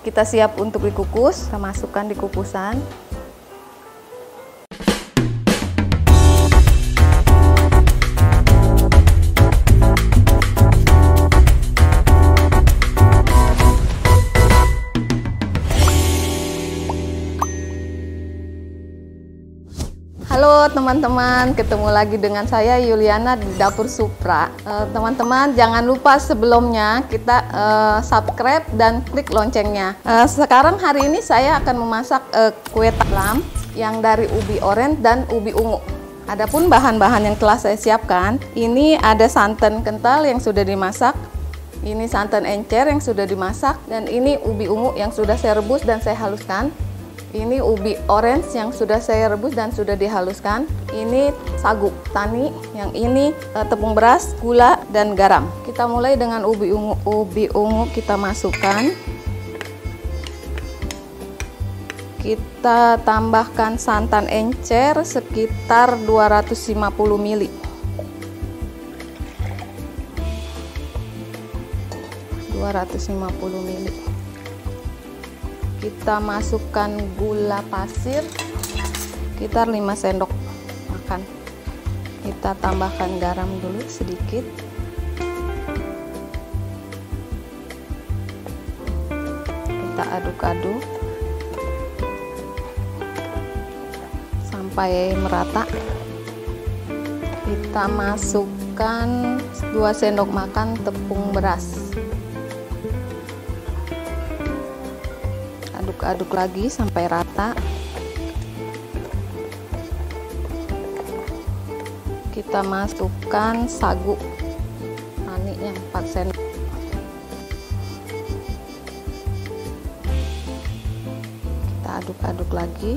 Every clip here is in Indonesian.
Kita siap untuk dikukus, kita masukkan di kukusan. Teman-teman, ketemu lagi dengan saya Yuliana di Dapur Supra. Eh, Teman-teman, jangan lupa sebelumnya kita eh, subscribe dan klik loncengnya. Eh, sekarang hari ini saya akan memasak kue taklam yang dari ubi oren dan ubi ungu. Adapun bahan-bahan yang telah saya siapkan, ini ada santan kental yang sudah dimasak, ini santan encer yang sudah dimasak, dan ini ubi ungu yang sudah saya rebus dan saya haluskan. Ini ubi orange yang sudah saya rebus dan sudah dihaluskan. Ini sagu tani, yang ini eh, tepung beras, gula dan garam. Kita mulai dengan ubi ungu. Ubi ungu kita masukkan. Kita tambahkan santan encer sekitar 250 ml. ml kita masukkan gula pasir sekitar 5 sendok makan. Kita tambahkan garam dulu sedikit. Kita aduk-aduk sampai merata. Kita masukkan 2 sendok makan tepung beras aduk-aduk lagi sampai rata. Kita masukkan sagu maniknya 4 sendok kita aduk-aduk lagi.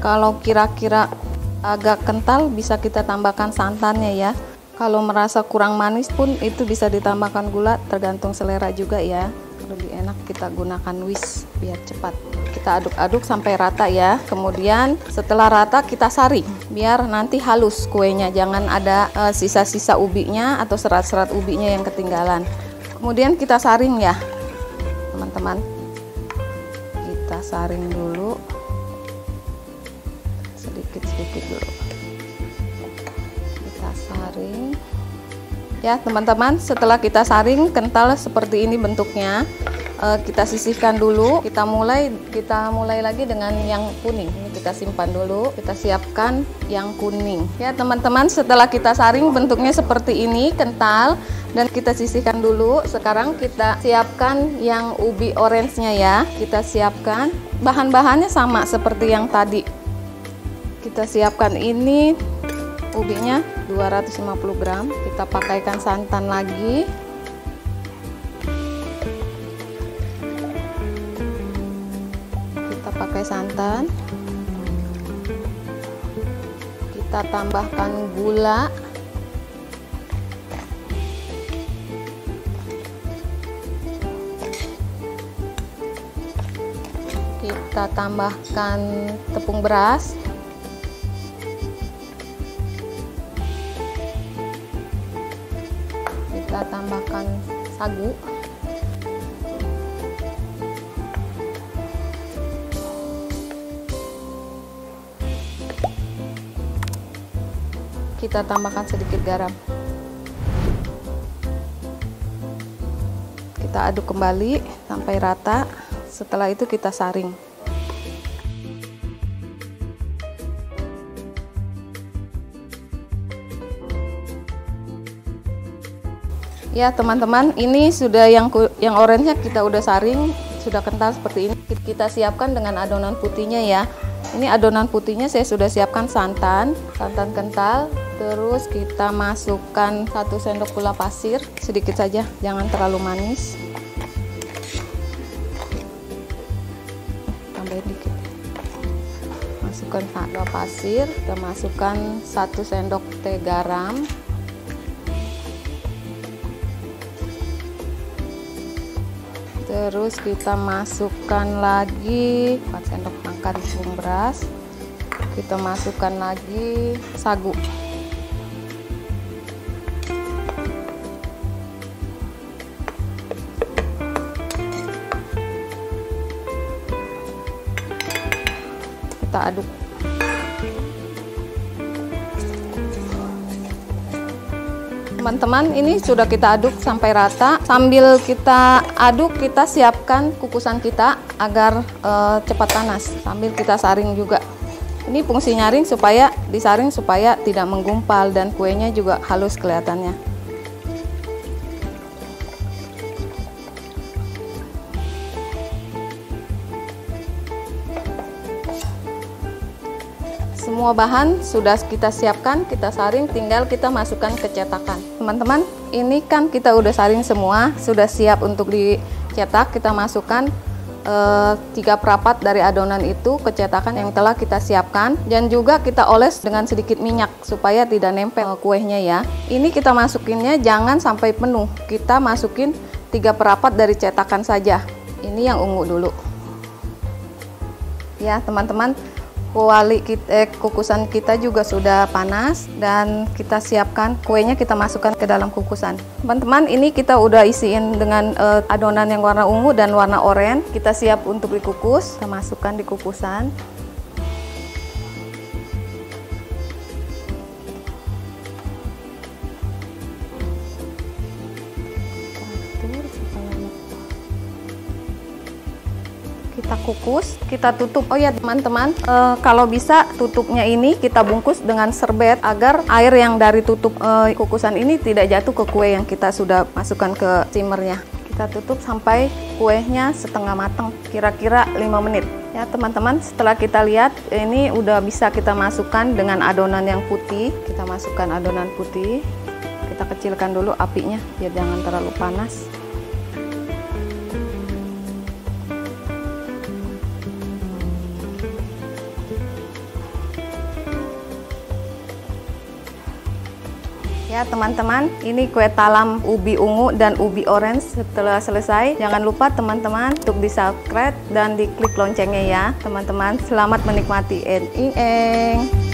Kalau kira-kira agak kental bisa kita tambahkan santannya ya kalau merasa kurang manis pun itu bisa ditambahkan gula tergantung selera juga ya. Lebih enak kita gunakan whisk biar cepat. Kita aduk-aduk sampai rata ya. Kemudian setelah rata kita saring biar nanti halus kuenya. Jangan ada eh, sisa-sisa uh, ubinya atau serat-serat ubinya yang ketinggalan. Kemudian kita saring ya teman-teman. Kita saring dulu. Sedikit-sedikit dulu saring. Ya teman-teman setelah kita saring kental seperti ini bentuknya. Uh, kita sisihkan dulu. Kita mulai kita mulai lagi dengan yang kuning. Ini kita simpan dulu. Kita siapkan yang kuning. Ya teman-teman setelah kita saring bentuknya seperti ini kental. Dan kita sisihkan dulu. Sekarang kita siapkan yang ubi orange nya ya. Kita siapkan. Bahan-bahannya sama seperti yang tadi. Kita siapkan ini ubinya 250 gram. Kita pakaikan santan lagi. Kita pakai santan. Kita tambahkan gula. Kita tambahkan tepung beras kita tambahkan sagu. Kita tambahkan sedikit garam. Kita aduk kembali sampai rata. Setelah itu kita saring Ya teman-teman, ini sudah yang yang oranye kita udah saring, sudah kental seperti ini. Kita siapkan dengan adonan putihnya ya. Ini adonan putihnya saya sudah siapkan santan, santan kental. Terus kita masukkan satu sendok gula pasir, sedikit saja, jangan terlalu manis. Tambahin dikit. Masukkan gula pasir, kita masukkan satu sendok teh garam. terus kita masukkan lagi 4 sendok makan tepung beras. Kita masukkan lagi sagu. Kita aduk. Teman-teman ini sudah kita aduk sampai rata. Sambil kita aduk kita siapkan kukusan kita agar e, cepat panas. Sambil kita saring juga. Ini fungsi nyaring supaya disaring supaya tidak menggumpal dan kuenya juga halus kelihatannya Semua bahan sudah kita siapkan, kita saring, tinggal kita masukkan ke cetakan. Teman-teman, ini kan kita udah saring semua, sudah siap untuk dicetak. Kita masukkan e, tiga perapat dari adonan itu ke cetakan yang telah kita siapkan dan juga kita oles dengan sedikit minyak supaya tidak nempel kuehnya ya. Ini kita masukinnya jangan sampai penuh. Kita masukin tiga perapat dari cetakan saja. Ini yang ungu dulu. Ya, teman-teman kuali kita, eh, kukusan kita juga sudah panas dan kita siapkan kuenya kita masukkan ke dalam kukusan. Teman-teman, ini kita udah isiin dengan eh, adonan yang warna ungu dan warna oranye. Kita siap untuk dikukus. Kita masukkan di kukusan. Kukus, kita tutup. Oh ya teman-teman, e, kalau bisa tutupnya ini kita bungkus dengan serbet agar air yang dari tutup e, kukusan ini tidak jatuh ke kue yang kita sudah masukkan ke steamernya. Kita tutup sampai kuenya setengah matang, kira-kira 5 menit. Ya teman-teman, setelah kita lihat ini udah bisa kita masukkan dengan adonan yang putih. Kita masukkan adonan putih. Kita kecilkan dulu apinya biar jangan terlalu panas. Ya teman-teman, ini kue talam ubi ungu dan ubi orange setelah selesai. Jangan lupa teman-teman untuk di subscribe dan di klik loncengnya ya. Teman-teman, selamat menikmati. Eng eng.